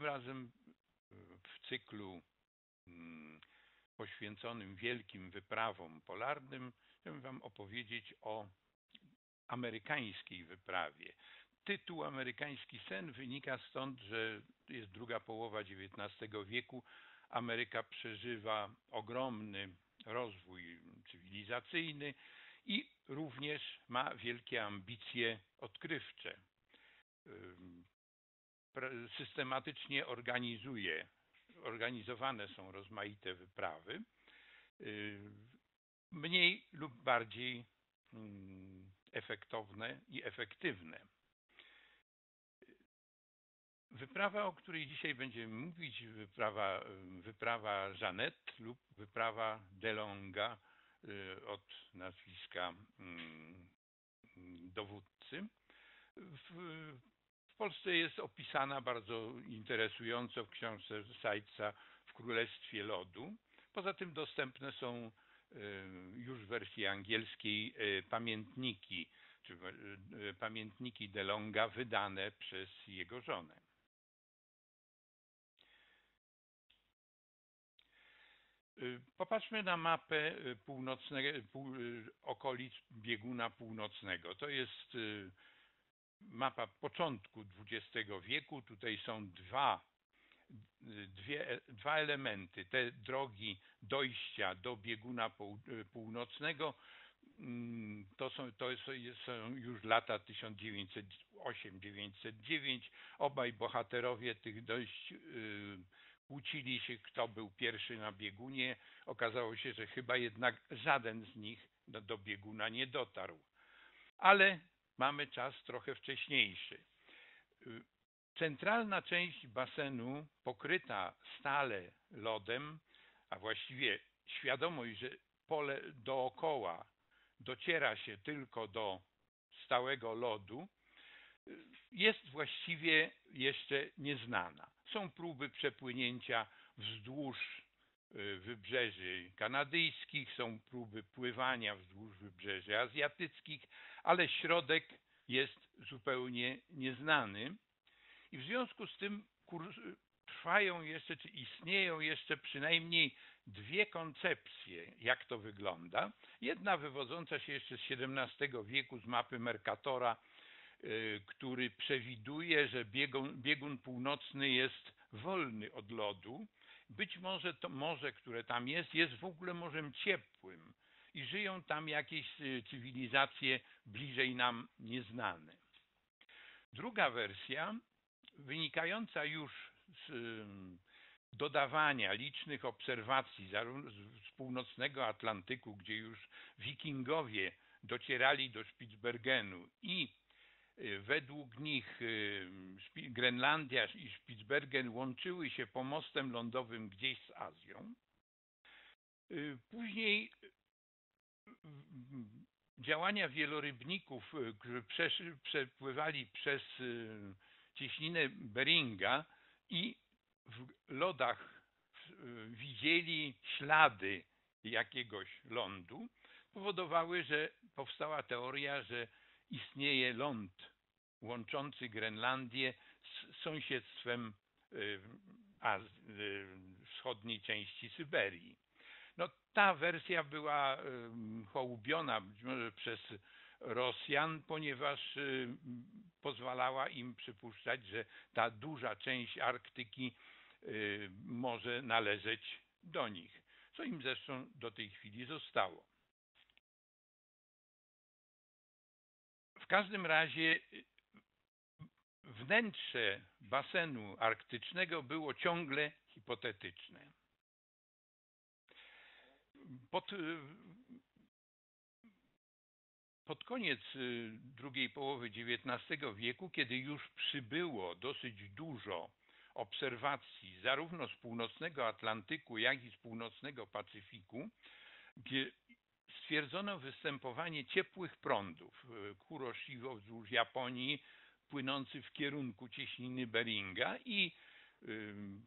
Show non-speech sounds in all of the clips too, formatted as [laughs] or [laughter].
tym razem w cyklu mm, poświęconym wielkim wyprawom polarnym chciałbym Wam opowiedzieć o amerykańskiej wyprawie. Tytuł Amerykański sen wynika stąd, że jest druga połowa XIX wieku. Ameryka przeżywa ogromny rozwój cywilizacyjny i również ma wielkie ambicje odkrywcze. Systematycznie organizuje, organizowane są rozmaite wyprawy, mniej lub bardziej efektowne i efektywne. Wyprawa, o której dzisiaj będziemy mówić, wyprawa, wyprawa Jeannette lub wyprawa DeLonga y, od nazwiska mm, dowódcy. Polsce jest opisana bardzo interesująco w książce Sajca w Królestwie Lodu. Poza tym dostępne są y, już w wersji angielskiej y, pamiętniki, czy pamiętniki DeLonga wydane przez jego żonę. Popatrzmy na mapę północnego, pół, y, okolic bieguna północnego. To jest mapa początku XX wieku. Tutaj są dwa, dwie, dwa elementy. Te drogi dojścia do bieguna północnego mm, to są, to są już lata 1908-1909. Obaj bohaterowie tych dość kłócili się, kto był pierwszy na biegunie. Okazało się, że chyba jednak żaden z nich do bieguna nie dotarł. Ale mamy czas trochę wcześniejszy. Centralna część basenu pokryta stale lodem, a właściwie świadomość, że pole dookoła dociera się tylko do stałego lodu, jest właściwie jeszcze nieznana. Są próby przepłynięcia wzdłuż wybrzeży kanadyjskich, są próby pływania wzdłuż wybrzeży azjatyckich, ale środek jest zupełnie nieznany i w związku z tym trwają jeszcze, czy istnieją jeszcze przynajmniej dwie koncepcje, jak to wygląda. Jedna wywodząca się jeszcze z XVII wieku z mapy Mercatora Y, który przewiduje, że biegun, biegun północny jest wolny od lodu. Być może to morze, które tam jest, jest w ogóle morzem ciepłym i żyją tam jakieś y, cywilizacje bliżej nam nieznane. Druga wersja, wynikająca już z y, dodawania licznych obserwacji zarówno z północnego Atlantyku, gdzie już wikingowie docierali do Spitsbergenu i według nich y, Grenlandia i Spitsbergen łączyły się pomostem lądowym gdzieś z Azją. Y, później działania wielorybników, którzy przepływali przez cieśninę Beringa i w lodach widzieli ślady jakiegoś lądu, powodowały, że powstała teoria, że istnieje ląd łączący Grenlandię z sąsiedztwem y, y, wschodniej części Syberii. No, ta wersja była y, hołubiona przez Rosjan, ponieważ pozwalała im przypuszczać, że ta duża część Arktyki może należeć do nich, co im zresztą do tej chwili zostało. każdym razie y, wnętrze basenu arktycznego było ciągle hipotetyczne. Pod, y, pod koniec y, drugiej połowy XIX wieku, kiedy już przybyło dosyć dużo obserwacji zarówno z północnego Atlantyku, jak i z północnego Pacyfiku, stwierdzono występowanie ciepłych prądów e, Kuroshiwo wzdłuż Japonii płynący w kierunku cieśniny Beringa i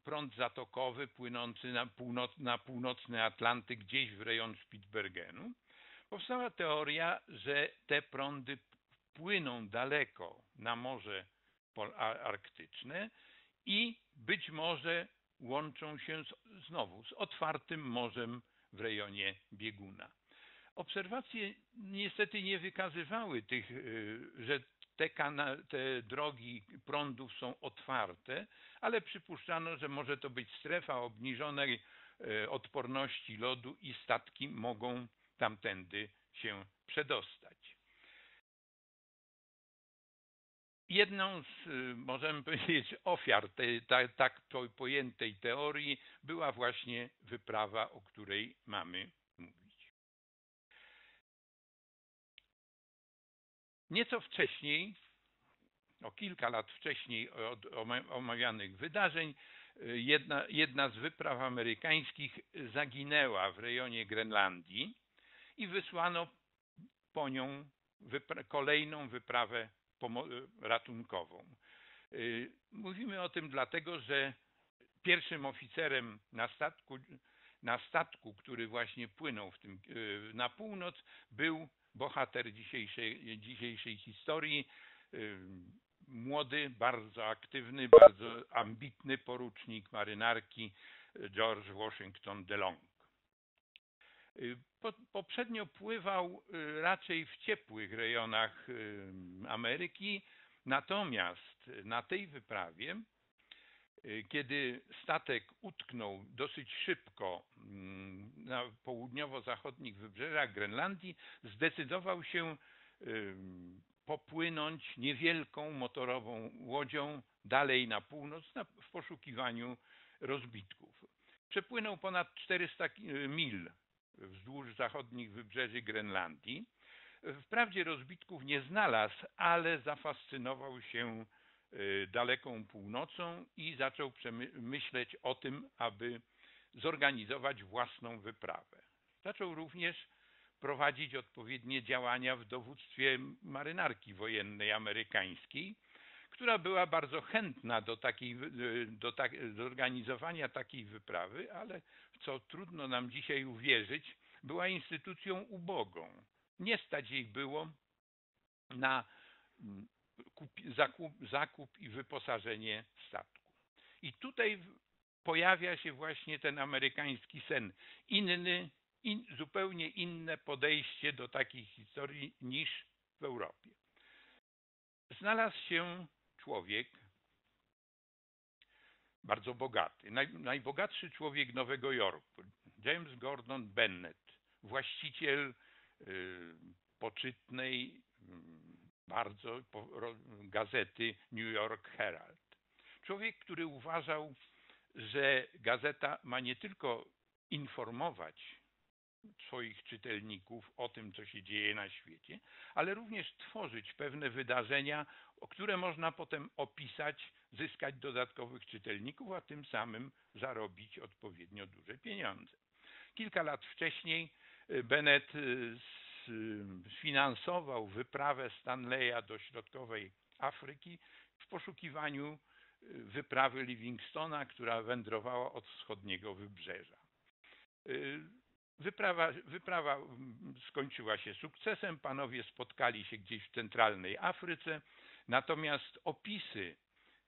prąd zatokowy płynący na, północ, na północny Atlantyk gdzieś w rejon Spitsbergenu. Powstała teoria, że te prądy płyną daleko na Morze Arktyczne i być może łączą się z, znowu z otwartym morzem w rejonie bieguna. Obserwacje niestety nie wykazywały tych, y, że te, te, drogi prądów są otwarte, ale przypuszczano, że może to być strefa obniżonej y, odporności lodu i statki mogą tamtędy się przedostać. Jedną z, y, możemy [laughs] powiedzieć, ofiar tej tak, tak pojętej teorii była właśnie wyprawa, o której mamy Nieco wcześniej, o kilka lat wcześniej od omawianych wydarzeń, y, jedna, jedna z wypraw amerykańskich zaginęła w rejonie Grenlandii i wysłano po nią wypra kolejną wyprawę ratunkową. Y, mówimy o tym dlatego, że pierwszym oficerem na statku, na statku który właśnie płynął tym, y, na północ, był bohater dzisiejszej, dzisiejszej historii, y, młody, bardzo aktywny, bardzo ambitny porucznik marynarki George Washington DeLong. Y, poprzednio pływał y, raczej w ciepłych rejonach y, Ameryki, natomiast na tej wyprawie, kiedy statek utknął dosyć szybko na południowo-zachodnich wybrzeżach Grenlandii, zdecydował się popłynąć niewielką motorową łodzią dalej na północ w poszukiwaniu rozbitków. Przepłynął ponad 400 mil wzdłuż zachodnich wybrzeży Grenlandii. Wprawdzie rozbitków nie znalazł, ale zafascynował się y, daleką północą i zaczął myśleć o tym, aby zorganizować własną wyprawę. Zaczął również prowadzić odpowiednie działania w dowództwie marynarki wojennej amerykańskiej, która była bardzo chętna do, takiej, do, tak, do organizowania takiej wyprawy, ale w co trudno nam dzisiaj uwierzyć, była instytucją ubogą. Nie stać jej było na mm, zakup, zakup i wyposażenie statku. I tutaj pojawia się właśnie ten amerykański sen. Inny, in, zupełnie inne podejście do takiej historii niż w Europie. Znalazł się człowiek bardzo bogaty, naj, najbogatszy człowiek Nowego Jorku, James Gordon Bennett, właściciel y, poczytnej bardzo gazety New York Herald. Człowiek, który uważał, że gazeta ma nie tylko informować swoich czytelników o tym, co się dzieje na świecie, ale również tworzyć pewne wydarzenia, które można potem opisać, zyskać dodatkowych czytelników, a tym samym zarobić odpowiednio duże pieniądze. Kilka lat wcześniej y, Bennett y, sfinansował wyprawę Stanleya do środkowej Afryki w poszukiwaniu y, wyprawy Livingstona, która wędrowała od wschodniego wybrzeża. Wyprawa, wyprawa mm, skończyła się sukcesem, panowie spotkali się gdzieś w centralnej Afryce, natomiast opisy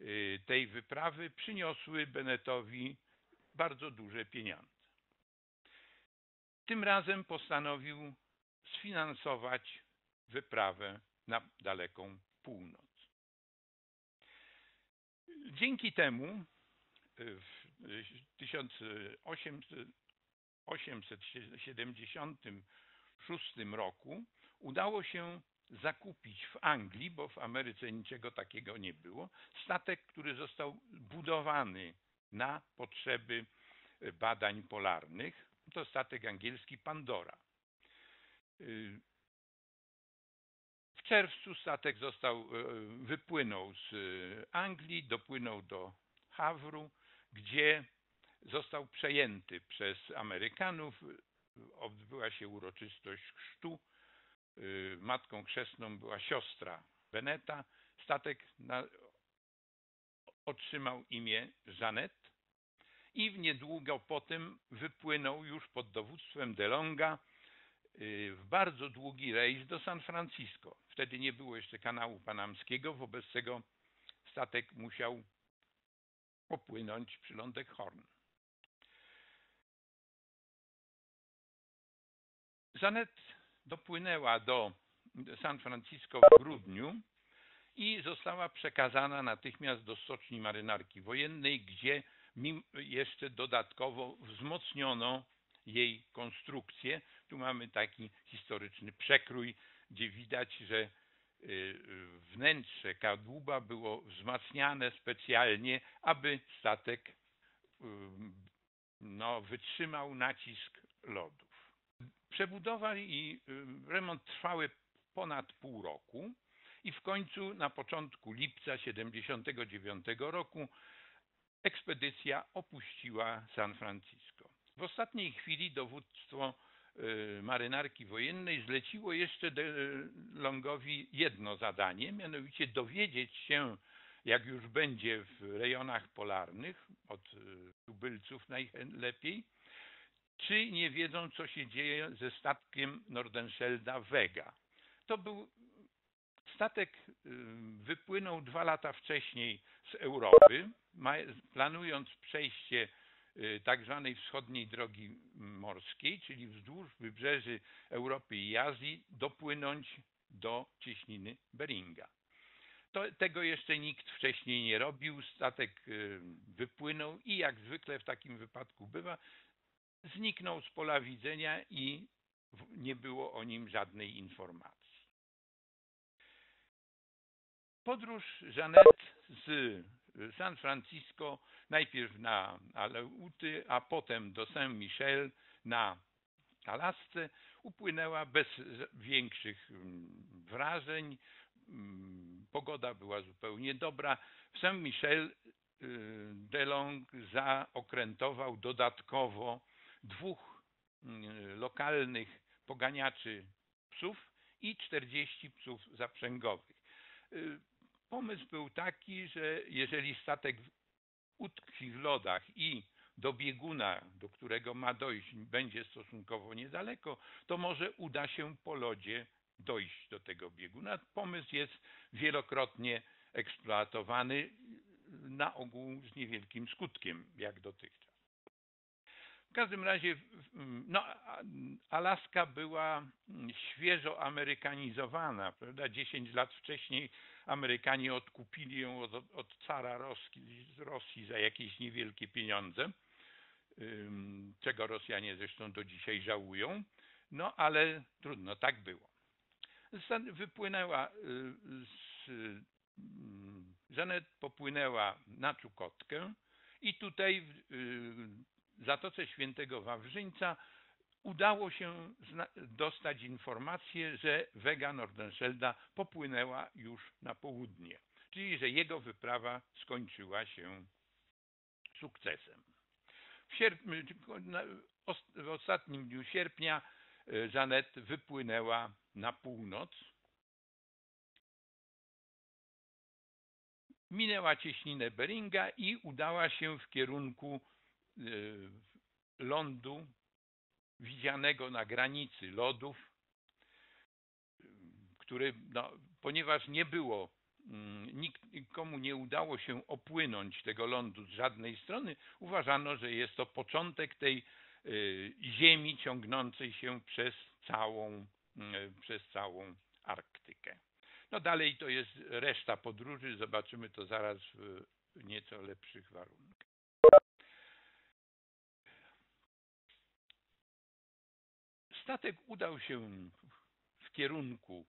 y, tej wyprawy przyniosły Bennettowi bardzo duże pieniądze. Tym razem postanowił sfinansować wyprawę na daleką północ. Dzięki temu y, w 1800 876 roku udało się zakupić w Anglii, bo w Ameryce niczego takiego nie było, statek, który został budowany na potrzeby badań polarnych. To statek angielski Pandora. Czerwcu statek został, wypłynął z Anglii, dopłynął do Hawru, gdzie został przejęty przez Amerykanów. Odbyła się uroczystość chrztu. Y, matką chrzestną była siostra Beneta. Statek na, otrzymał imię Janet i niedługo potem wypłynął już pod dowództwem DeLonga w bardzo długi rejs do San Francisco. Wtedy nie było jeszcze kanału panamskiego, wobec tego statek musiał popłynąć przylądek Horn. Janet dopłynęła do San Francisco w grudniu i została przekazana natychmiast do stoczni marynarki wojennej, gdzie jeszcze dodatkowo wzmocniono jej konstrukcję. Tu mamy taki historyczny przekrój, gdzie widać, że y, wnętrze kadłuba było wzmacniane specjalnie, aby statek no, wytrzymał nacisk lodów. Przebudowa i y, remont trwały ponad pół roku i w końcu na początku lipca 1979 roku ekspedycja opuściła San Francisco. W ostatniej chwili dowództwo marynarki wojennej zleciło jeszcze Longowi jedno zadanie, mianowicie dowiedzieć się, jak już będzie w rejonach polarnych, od y, tubylców najlepiej, czy nie wiedzą, co się dzieje ze statkiem Nordenschelda Vega. To był statek, y, wypłynął dwa lata wcześniej z Europy, planując przejście y, tak zwanej wschodniej drogi morskiej, czyli wzdłuż wybrzeży Europy i Azji, dopłynąć do cieśniny Beringa. To, tego jeszcze nikt wcześniej nie robił. Statek y, wypłynął i jak zwykle w takim wypadku bywa, zniknął z pola widzenia i nie było o nim żadnej informacji. Podróż Jeanette z San Francisco najpierw na Aleuty, a potem do Saint-Michel na Alasce upłynęła bez większych mm, wrażeń. Mm, pogoda była zupełnie dobra. W Saint-Michel y, DeLong zaokrętował dodatkowo dwóch mm, lokalnych poganiaczy psów i 40 psów zaprzęgowych. Pomysł był taki, że jeżeli statek utkwi w lodach i do bieguna, do którego ma dojść, będzie stosunkowo niedaleko, to może uda się po lodzie dojść do tego bieguna. Pomysł jest wielokrotnie eksploatowany, na ogół z niewielkim skutkiem, jak dotychczas. W każdym razie no, Alaska była świeżo amerykanizowana, prawda? 10 lat wcześniej Amerykanie odkupili ją od, od cara Rosji, z Rosji za jakieś niewielkie pieniądze, czego Rosjanie zresztą do dzisiaj żałują. No ale trudno, tak było. Wypłynęła y, z Żanet popłynęła na Czukotkę i tutaj w Zatoce Świętego Wawrzyńca udało się dostać informację, że Vega Nordenschelda popłynęła już na południe, czyli że jego wyprawa skończyła się sukcesem. W, w ostatnim dniu sierpnia e, Janet wypłynęła na północ. Minęła cieśninę Beringa i udała się w kierunku e, lądu widzianego na granicy lodów, który, no, ponieważ nie było, mm, nikt, nikomu nie udało się opłynąć tego lądu z żadnej strony, uważano, że jest to początek tej y, ziemi ciągnącej się przez całą, y, przez całą Arktykę. No dalej to jest reszta podróży, zobaczymy to zaraz w nieco lepszych warunkach. Statek udał się w kierunku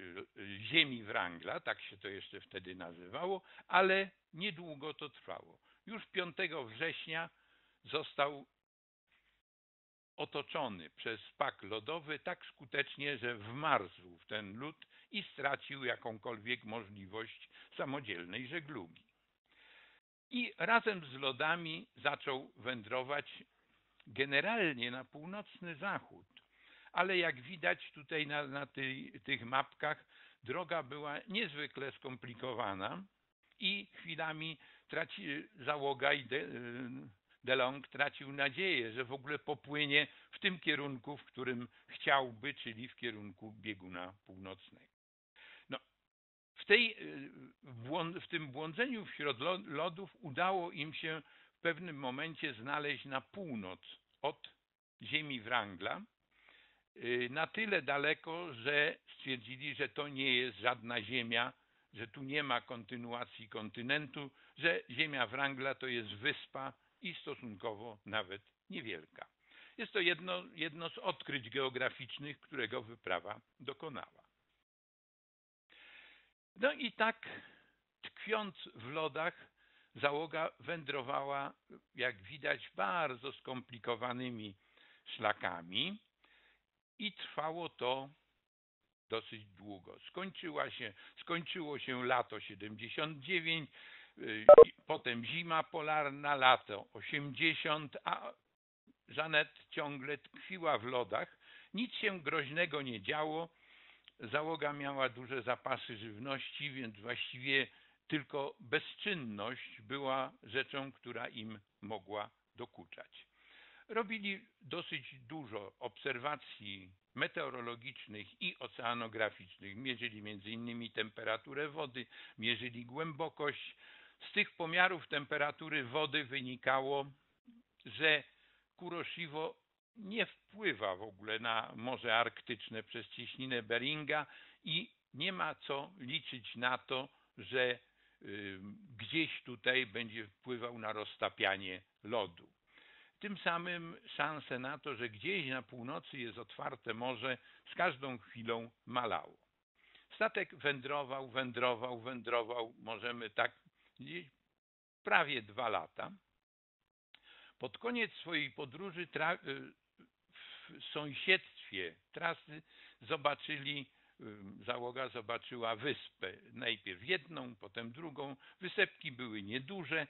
y, ziemi Wrangla, tak się to jeszcze wtedy nazywało, ale niedługo to trwało. Już 5 września został otoczony przez pak lodowy tak skutecznie, że wmarzł w ten lód i stracił jakąkolwiek możliwość samodzielnej żeglugi. I razem z lodami zaczął wędrować generalnie na północny zachód, ale jak widać tutaj na, na tych mapkach, droga była niezwykle skomplikowana i chwilami traci, załoga i de, DeLong tracił nadzieję, że w ogóle popłynie w tym kierunku, w którym chciałby, czyli w kierunku bieguna północnego. No, w, tej, w tym błądzeniu wśród lodów udało im się pewnym momencie znaleźć na północ od ziemi Wrangla, y, na tyle daleko, że stwierdzili, że to nie jest żadna ziemia, że tu nie ma kontynuacji kontynentu, że ziemia Wrangla to jest wyspa i stosunkowo nawet niewielka. Jest to jedno, jedno z odkryć geograficznych, którego wyprawa dokonała. No i tak tkwiąc w lodach, załoga wędrowała, jak widać, bardzo skomplikowanymi szlakami i trwało to dosyć długo. Skończyła się, skończyło się lato 79, y, potem zima polarna, lato 80, a Żanet ciągle tkwiła w lodach. Nic się groźnego nie działo. Załoga miała duże zapasy żywności, więc właściwie tylko bezczynność była rzeczą, która im mogła dokuczać. Robili dosyć dużo obserwacji meteorologicznych i oceanograficznych. Mierzyli innymi temperaturę wody, mierzyli głębokość. Z tych pomiarów temperatury wody wynikało, że Kuroshiwo nie wpływa w ogóle na Morze Arktyczne przez cieśninę Beringa i nie ma co liczyć na to, że gdzieś tutaj będzie wpływał na roztapianie lodu. Tym samym szanse na to, że gdzieś na północy jest otwarte morze, z każdą chwilą malało. Statek wędrował, wędrował, wędrował, możemy tak prawie dwa lata. Pod koniec swojej podróży w sąsiedztwie trasy zobaczyli, załoga zobaczyła wyspę. Najpierw jedną, potem drugą. Wysepki były nieduże.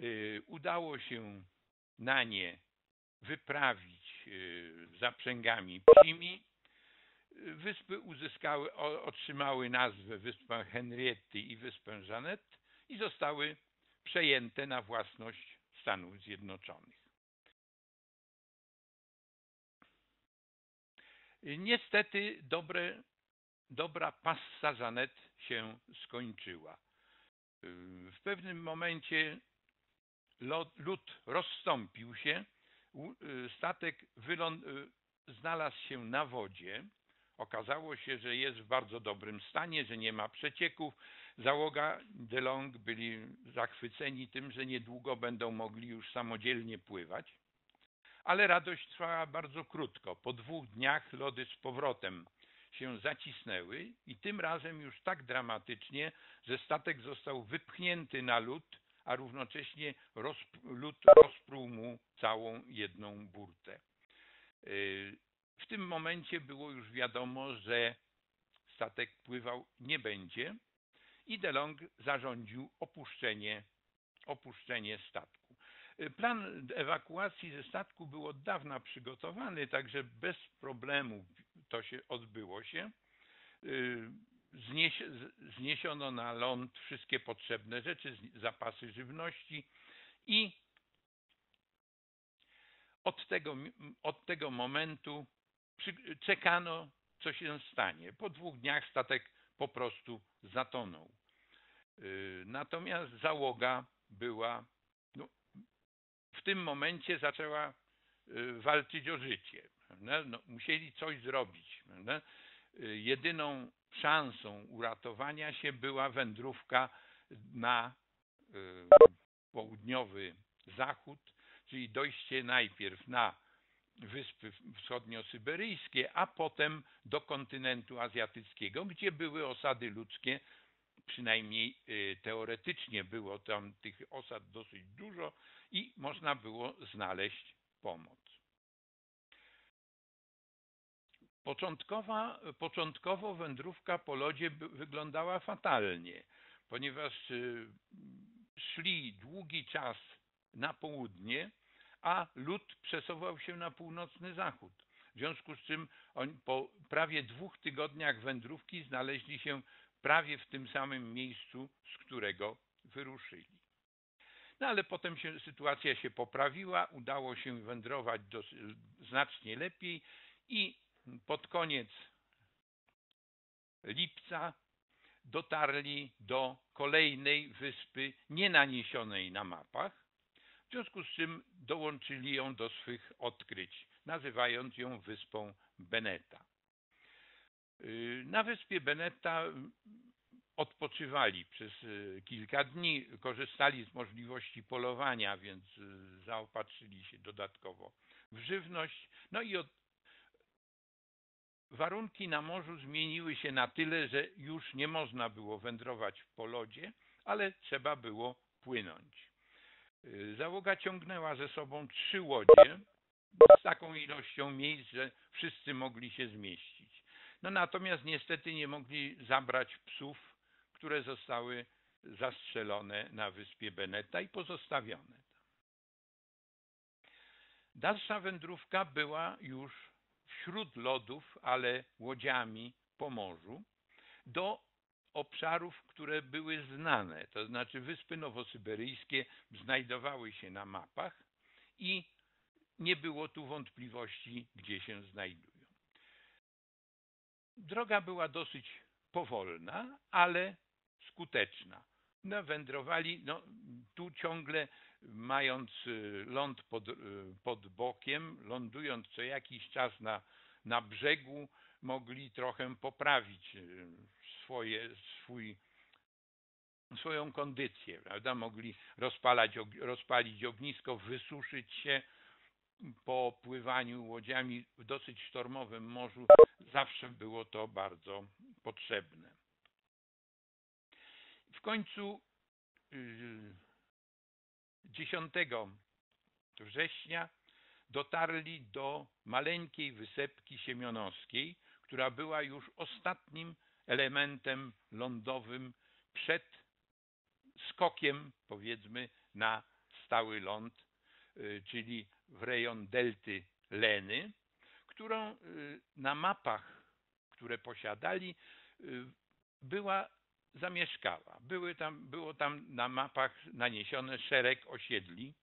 Y, udało się na nie wyprawić y, zaprzęgami psimi. Wyspy uzyskały, otrzymały nazwę Wyspa Henrietty i Wyspę Jeanette i zostały przejęte na własność Stanów Zjednoczonych. Niestety dobre, dobra passa Janet się skończyła. W pewnym momencie lód rozstąpił się, y, statek y, znalazł się na wodzie. Okazało się, że jest w bardzo dobrym stanie, że nie ma przecieków. Załoga DeLong byli zachwyceni tym, że niedługo będą mogli już samodzielnie pływać. Ale radość trwała bardzo krótko. Po dwóch dniach lody z powrotem się zacisnęły i tym razem już tak dramatycznie, że statek został wypchnięty na lód a równocześnie rozp lód rozpruł mu całą jedną burtę. Y, w tym momencie było już wiadomo, że statek pływał nie będzie i DeLong zarządził opuszczenie, opuszczenie statku. Y, plan ewakuacji ze statku był od dawna przygotowany, także bez problemu to się odbyło się. Y, zniesiono na ląd wszystkie potrzebne rzeczy, zapasy żywności i od tego, od tego momentu czekano, co się stanie. Po dwóch dniach statek po prostu zatonął. Y, natomiast załoga była, no, w tym momencie zaczęła y, walczyć o życie. No, musieli coś zrobić. Y, jedyną szansą uratowania się była wędrówka na y, południowy zachód, czyli dojście najpierw na Wyspy Wschodnio-Syberyjskie, a potem do kontynentu azjatyckiego, gdzie były osady ludzkie, przynajmniej y, teoretycznie było tam tych osad dosyć dużo i można było znaleźć pomoc. Początkowo wędrówka po lodzie wyglądała fatalnie, ponieważ y, szli długi czas na południe, a lód przesuwał się na północny zachód. W związku z czym oni po prawie dwóch tygodniach wędrówki znaleźli się prawie w tym samym miejscu, z którego wyruszyli. No ale potem się, sytuacja się poprawiła, udało się wędrować do, znacznie lepiej i pod koniec lipca dotarli do kolejnej wyspy nienaniesionej na mapach, w związku z czym dołączyli ją do swych odkryć, nazywając ją wyspą Beneta. Y, na wyspie Beneta odpoczywali przez y, kilka dni, korzystali z możliwości polowania, więc y, zaopatrzyli się dodatkowo w żywność. No i od... warunki na morzu zmieniły się na tyle, że już nie można było wędrować po lodzie, ale trzeba było płynąć. Y, załoga ciągnęła ze sobą trzy łodzie z taką ilością miejsc, że wszyscy mogli się zmieścić. No natomiast niestety nie mogli zabrać psów które zostały zastrzelone na wyspie Beneta i pozostawione. Dalsza wędrówka była już wśród lodów, ale łodziami po morzu, do obszarów, które były znane, to znaczy wyspy nowosyberyjskie znajdowały się na mapach i nie było tu wątpliwości, gdzie się znajdują. Droga była dosyć powolna, ale skuteczna. No, wędrowali, no, tu ciągle mając y, ląd pod, y, pod bokiem, lądując co jakiś czas na, na brzegu, mogli trochę poprawić y, swoje, swój, swoją kondycję, prawda? Mogli rozpalać, rozpalić ognisko, wysuszyć się po pływaniu łodziami w dosyć sztormowym morzu. Zawsze było to bardzo potrzebne. W końcu 10 y, września dotarli do maleńkiej wysepki siemionowskiej, która była już ostatnim elementem lądowym przed skokiem, powiedzmy, na stały ląd, y, czyli w rejon delty Leny, którą y, na mapach, które posiadali, była zamieszkała. Były tam, było tam na mapach naniesione szereg osiedli,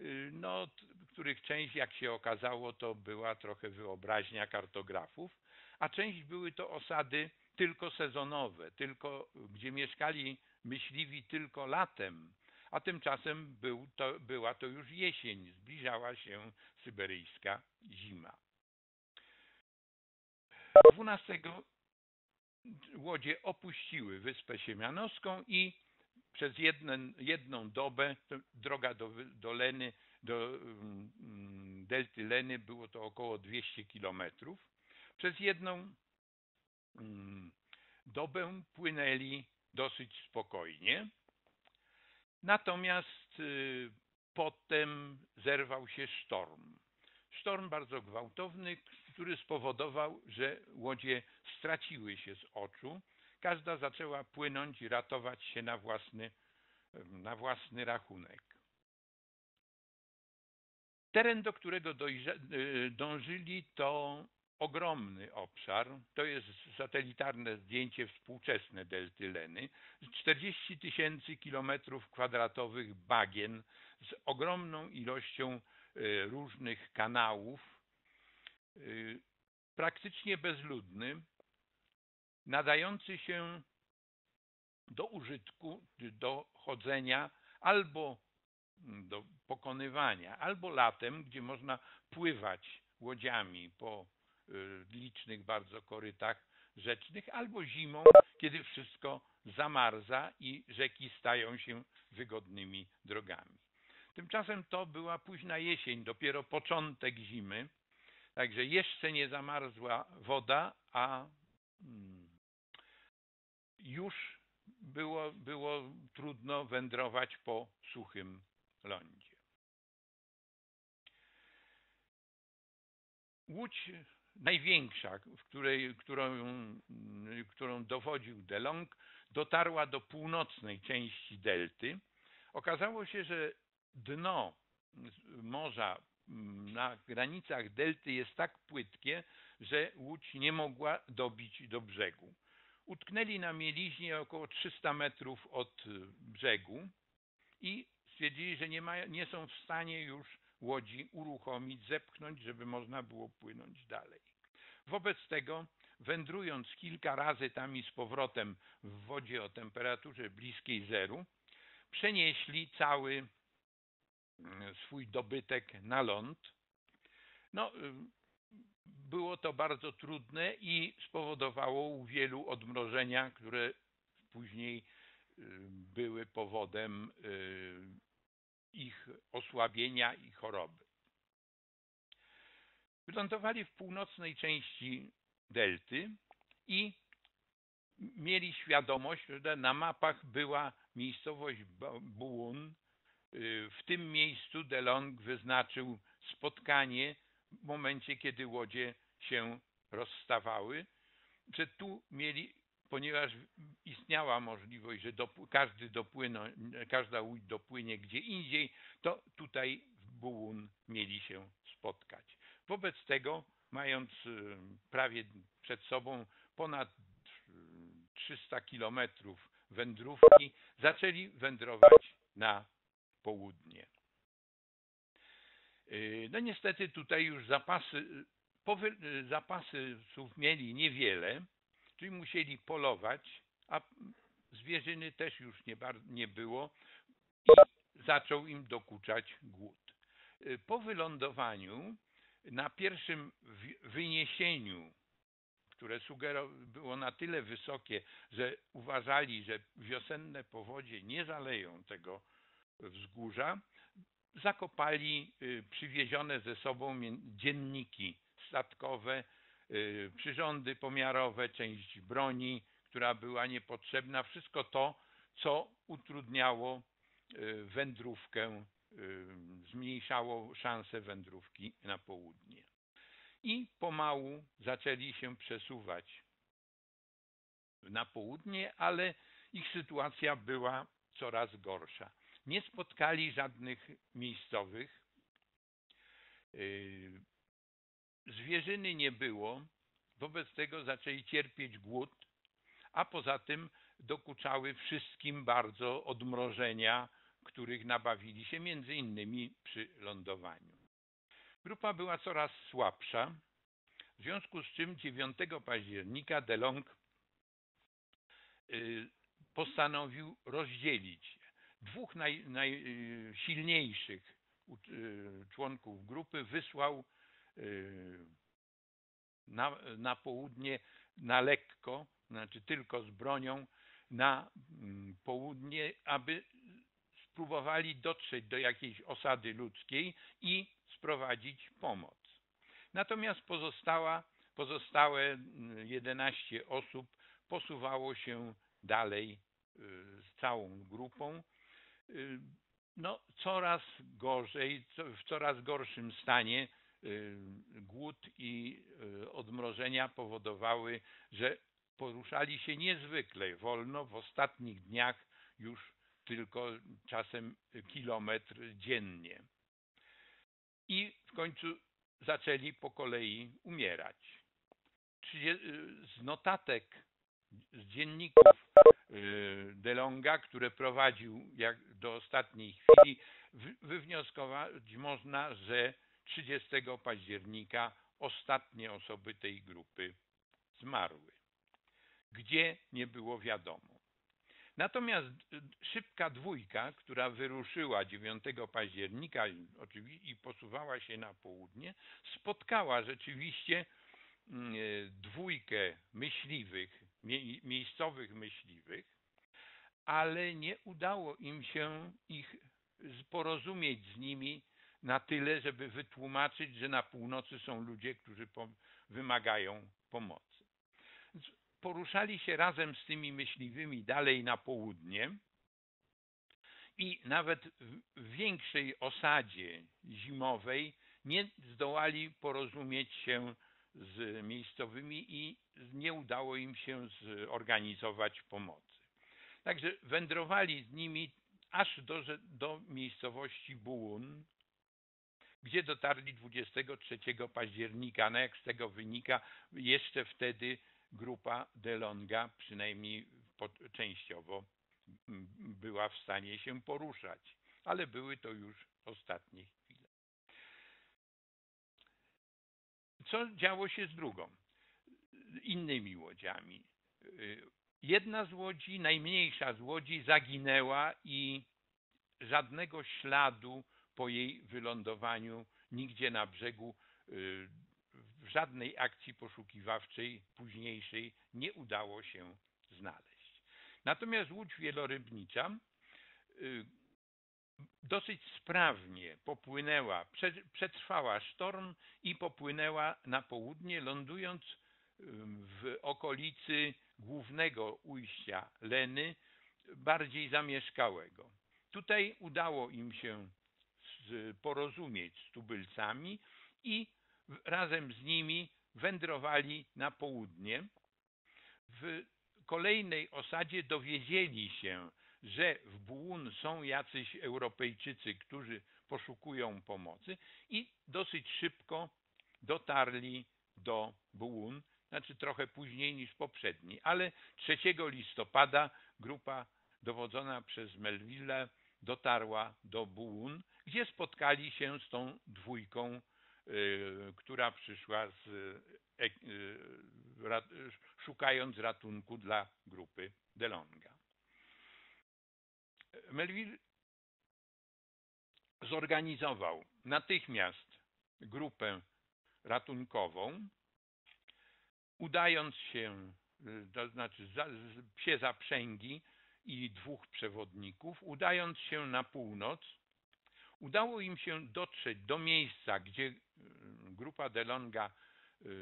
y, no, których część, jak się okazało, to była trochę wyobraźnia kartografów, a część były to osady tylko sezonowe, tylko gdzie mieszkali myśliwi tylko latem, a tymczasem był to, była to już jesień, zbliżała się syberyjska zima. 12 łodzie opuściły Wyspę Siemianowską i przez jedną, jedną dobę, droga do, do Leny, do um, delty Leny było to około 200 kilometrów. Przez jedną um, dobę płynęli dosyć spokojnie. Natomiast y, potem zerwał się sztorm. Sztorm bardzo gwałtowny, który spowodował, że łodzie straciły się z oczu. Każda zaczęła płynąć i ratować się na własny, na własny rachunek. Teren, do którego y, dążyli, to ogromny obszar. To jest satelitarne zdjęcie współczesne delty Leny. 40 tysięcy kilometrów kwadratowych bagien z ogromną ilością y, różnych kanałów, praktycznie bezludny, nadający się do użytku, do chodzenia albo do pokonywania, albo latem, gdzie można pływać łodziami po y, licznych bardzo korytach rzecznych, albo zimą, kiedy wszystko zamarza i rzeki stają się wygodnymi drogami. Tymczasem to była późna jesień, dopiero początek zimy, Także jeszcze nie zamarzła woda, a mm, już było, było trudno wędrować po suchym lądzie. Łódź największa, w której, którą, którą dowodził DeLong, dotarła do północnej części delty. Okazało się, że dno morza na granicach delty jest tak płytkie, że łódź nie mogła dobić do brzegu. Utknęli na mieliźnie około 300 metrów od brzegu i stwierdzili, że nie, ma, nie są w stanie już łodzi uruchomić, zepchnąć, żeby można było płynąć dalej. Wobec tego, wędrując kilka razy tam i z powrotem w wodzie o temperaturze bliskiej zeru, przenieśli cały swój dobytek na ląd. No, y, było to bardzo trudne i spowodowało u wielu odmrożenia, które później y, były powodem y, ich osłabienia i choroby. Wylądowali w północnej części delty i mieli świadomość, że na mapach była miejscowość Bułun. W tym miejscu DeLong wyznaczył spotkanie w momencie, kiedy łodzie się rozstawały, że tu mieli, ponieważ istniała możliwość, że dopł każdy dopłyną, każda łódź dopłynie gdzie indziej, to tutaj w Bułun mieli się spotkać. Wobec tego, mając y, prawie przed sobą ponad 300 kilometrów wędrówki, zaczęli wędrować na południe. Y, no niestety tutaj już zapasy, y, zapasów mieli niewiele, czyli musieli polować, a zwierzyny też już nie, nie było i zaczął im dokuczać głód. Po wylądowaniu na pierwszym wyniesieniu, które było na tyle wysokie, że uważali, że wiosenne powodzie nie zaleją tego wzgórza, zakopali y, przywiezione ze sobą dzienniki statkowe, y, przyrządy pomiarowe, część broni, która była niepotrzebna, wszystko to, co utrudniało y, wędrówkę zmniejszało szanse wędrówki na południe. I pomału zaczęli się przesuwać na południe, ale ich sytuacja była coraz gorsza. Nie spotkali żadnych miejscowych. Yy, zwierzyny nie było, wobec tego zaczęli cierpieć głód, a poza tym dokuczały wszystkim bardzo odmrożenia, których nabawili się między innymi przy lądowaniu. Grupa była coraz słabsza, w związku z czym 9 października DeLong y, postanowił rozdzielić. Dwóch naj, najsilniejszych y, członków grupy wysłał y, na, na południe na lekko, znaczy tylko z bronią, na mm, południe, aby próbowali dotrzeć do jakiejś osady ludzkiej i sprowadzić pomoc. Natomiast pozostała, pozostałe 11 mm, osób posuwało się dalej y, z całą grupą. Y, no, coraz gorzej, w coraz gorszym stanie y, głód i odmrożenia powodowały, że poruszali się niezwykle wolno. W ostatnich dniach już tylko czasem kilometr dziennie. I w końcu zaczęli po kolei umierać. Z notatek, z dzienników y, DeLonga, które prowadził jak do ostatniej chwili, wywnioskować można, że 30 października ostatnie osoby tej grupy zmarły. Gdzie nie było wiadomo. Natomiast szybka dwójka, która wyruszyła 9 października i posuwała się na południe, spotkała rzeczywiście mm, dwójkę myśliwych, miejscowych myśliwych, ale nie udało im się ich porozumieć z nimi na tyle, żeby wytłumaczyć, że na północy są ludzie, którzy wymagają pomocy. Poruszali się razem z tymi myśliwymi dalej na południe i nawet w większej osadzie zimowej nie zdołali porozumieć się z miejscowymi i nie udało im się zorganizować pomocy. Także wędrowali z nimi aż do, do miejscowości Bułun, gdzie dotarli 23 października. No jak z tego wynika, jeszcze wtedy grupa DeLonga przynajmniej częściowo była w stanie się poruszać. ale były to już ostatnie Co działo się z drugą, innymi łodziami? Jedna z łodzi, najmniejsza z łodzi zaginęła i żadnego śladu po jej wylądowaniu nigdzie na brzegu w żadnej akcji poszukiwawczej późniejszej nie udało się znaleźć. Natomiast łódź wielorybnicza dosyć sprawnie popłynęła, przetrwała sztorm i popłynęła na południe, lądując w okolicy głównego ujścia Leny, bardziej zamieszkałego. Tutaj udało im się porozumieć z tubylcami i razem z nimi wędrowali na południe. W kolejnej osadzie dowiedzieli się, że w Bułun są jacyś Europejczycy, którzy poszukują pomocy i dosyć szybko dotarli do Bułun, znaczy trochę później niż poprzedni, ale 3 listopada grupa dowodzona przez Melville dotarła do Bułun, gdzie spotkali się z tą dwójką, y, która przyszła z, e, y, szukając ratunku dla grupy DeLonga. Melville zorganizował natychmiast grupę ratunkową, udając się, to znaczy za, psie zaprzęgi i dwóch przewodników, udając się na północ, udało im się dotrzeć do miejsca, gdzie y, grupa DeLonga y,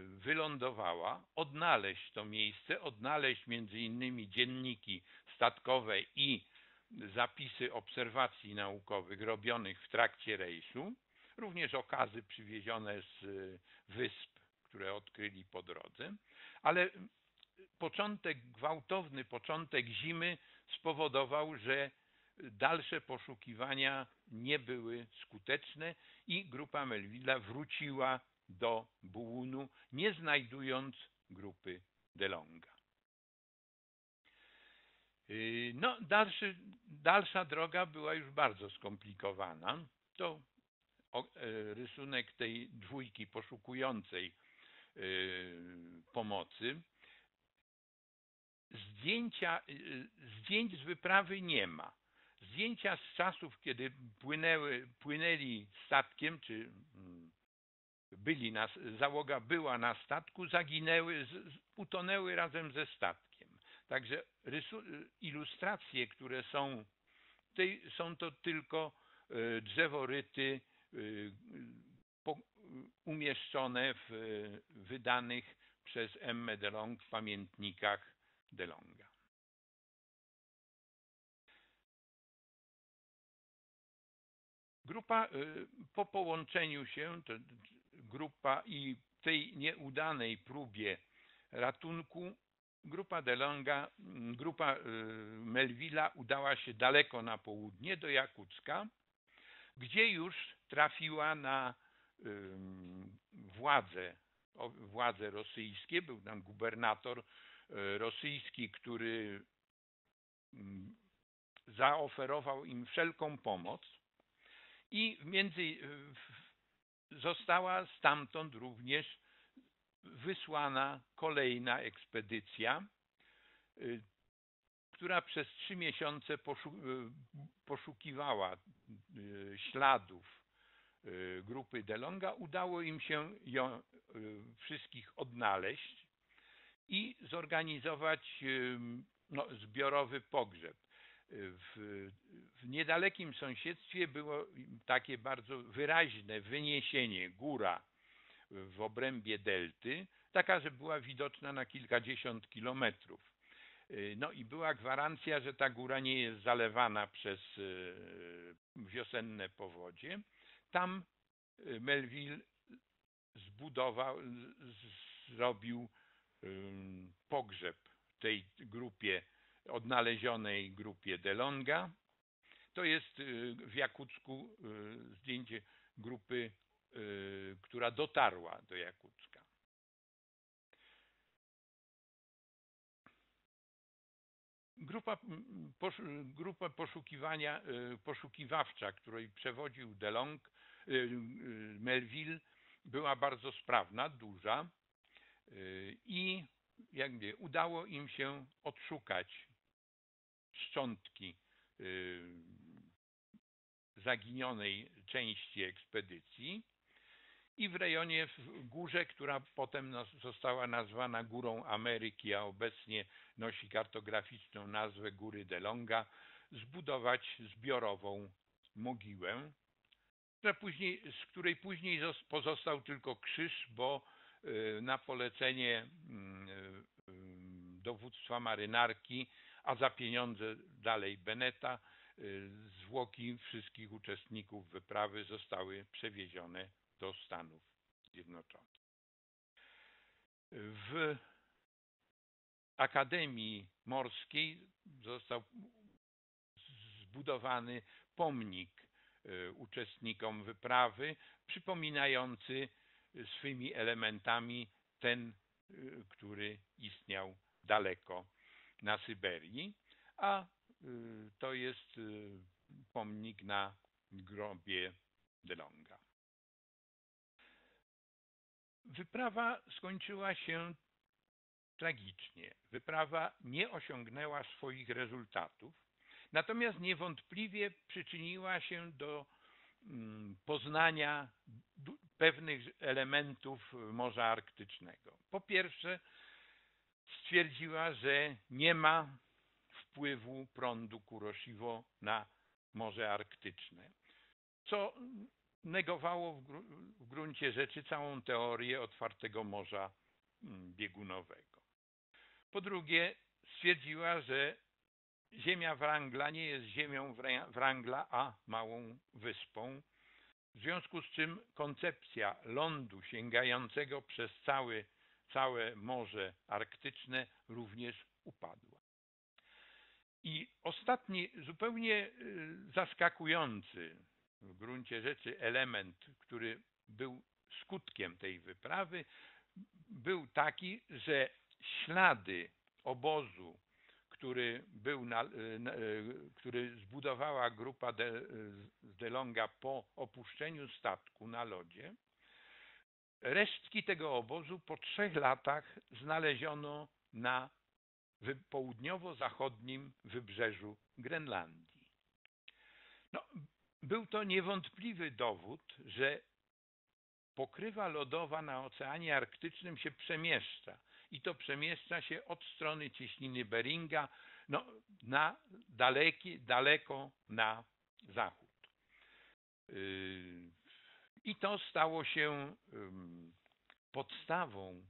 wylądowała, odnaleźć to miejsce, odnaleźć między innymi dzienniki statkowe i zapisy obserwacji naukowych robionych w trakcie rejsu, również okazy przywiezione z wysp, które odkryli po drodze, ale początek, gwałtowny początek zimy spowodował, że dalsze poszukiwania nie były skuteczne i grupa Melvilla wróciła do Bułunu, nie znajdując grupy DeLonga. Yy, no, dalszy, dalsza droga była już bardzo skomplikowana. To e, rysunek tej dwójki poszukującej yy, pomocy zdjęcia, y, zdjęć z wyprawy nie ma. Zdjęcia z czasów, kiedy płynęły, płynęli statkiem, czy mm, byli na, załoga była na statku, zaginęły, utonęły razem ze statkiem. Także rysu, ilustracje, które są, są to tylko y, drzeworyty y, umieszczone w wydanych przez M. DeLong pamiętnikach DeLonga. Grupa y, po połączeniu się, grupa i tej nieudanej próbie ratunku, grupa DeLonga, grupa y, Melvilla udała się daleko na południe do Jakucka, gdzie już trafiła na władze, władze rosyjskie, był tam gubernator E, rosyjski, który mm, zaoferował im wszelką pomoc i między została stamtąd również wysłana kolejna ekspedycja, e, która przez trzy miesiące e, poszukiwała śladów grupy DeLonga. Udało im się ją wszystkich odnaleźć i zorganizować no, zbiorowy pogrzeb. W, w niedalekim sąsiedztwie było takie bardzo wyraźne wyniesienie, góra w obrębie delty, taka, że była widoczna na kilkadziesiąt kilometrów. No i była gwarancja, że ta góra nie jest zalewana przez e, wiosenne powodzie. Tam e, Melville zbudował, zrobił pogrzeb tej grupie, odnalezionej grupie DeLonga. To jest y, w Jakucku y, zdjęcie grupy, y, która dotarła do Jakucka. Grupa, grupa poszukiwania, poszukiwawcza, której przewodził DeLong, Melville, była bardzo sprawna, duża i jakby udało im się odszukać szczątki zaginionej części ekspedycji i w rejonie w górze, która potem została nazwana Górą Ameryki, a obecnie nosi kartograficzną nazwę Góry Delonga, zbudować zbiorową mogiłę, z której później pozostał tylko krzyż, bo y, na polecenie mm, y, dowództwa marynarki, a za pieniądze dalej Beneta, y, zwłoki wszystkich uczestników wyprawy zostały przewiezione do Stanów Zjednoczonych. W Akademii Morskiej został zbudowany pomnik e, uczestnikom wyprawy, przypominający swymi elementami ten, e, który istniał daleko na Syberii, a e, to jest pomnik na grobie DeLonga. Wyprawa skończyła się tragicznie. Wyprawa nie osiągnęła swoich rezultatów, natomiast niewątpliwie przyczyniła się do mm, poznania pewnych elementów Morza Arktycznego. Po pierwsze, stwierdziła, że nie ma wpływu prądu Kuroshiwo na Morze Arktyczne, co negowało w, gr w gruncie rzeczy całą teorię otwartego morza mm, biegunowego. Po drugie, stwierdziła, że ziemia Wrangla nie jest ziemią Wrangla, a małą wyspą, w związku z czym koncepcja lądu sięgającego przez cały, całe Morze Arktyczne również upadła. I ostatni, zupełnie y, zaskakujący w gruncie rzeczy element, który był skutkiem tej wyprawy, był taki, że ślady obozu, który, był na, na, który zbudowała grupa de, z DeLonga po opuszczeniu statku na lodzie, resztki tego obozu po trzech latach znaleziono na południowo-zachodnim wybrzeżu Grenlandii. No, był to niewątpliwy dowód, że pokrywa lodowa na Oceanie Arktycznym się przemieszcza i to przemieszcza się od strony cieśniny Beringa no, na daleki, daleko na zachód. Yy, I to stało się podstawą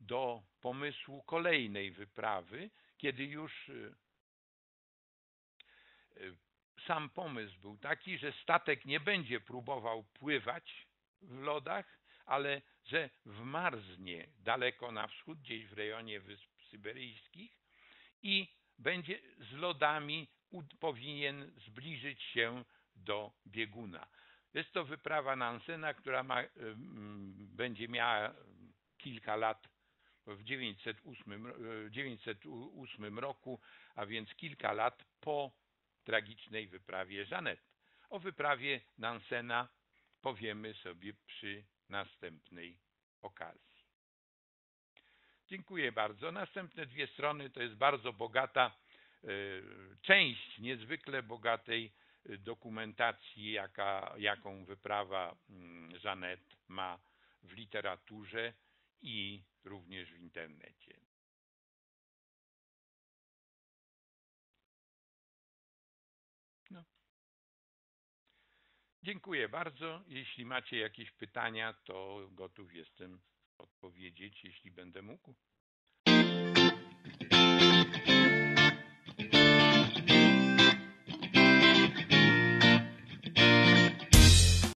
do pomysłu kolejnej wyprawy, kiedy już yy, sam pomysł był taki, że statek nie będzie próbował pływać w lodach, ale że wmarznie daleko na wschód, gdzieś w rejonie Wysp Syberyjskich i będzie z lodami powinien zbliżyć się do bieguna. Jest to wyprawa Nansena, która ma, będzie miała kilka lat w 908, 908 roku, a więc kilka lat po tragicznej wyprawie Żanet. O wyprawie Nansena powiemy sobie przy następnej okazji. Dziękuję bardzo. Następne dwie strony to jest bardzo bogata e, część niezwykle bogatej e, dokumentacji, jaka, jaką wyprawa Żanet mm, ma w literaturze i również w internecie. Dziękuję bardzo. Jeśli macie jakieś pytania, to gotów jestem odpowiedzieć, jeśli będę mógł.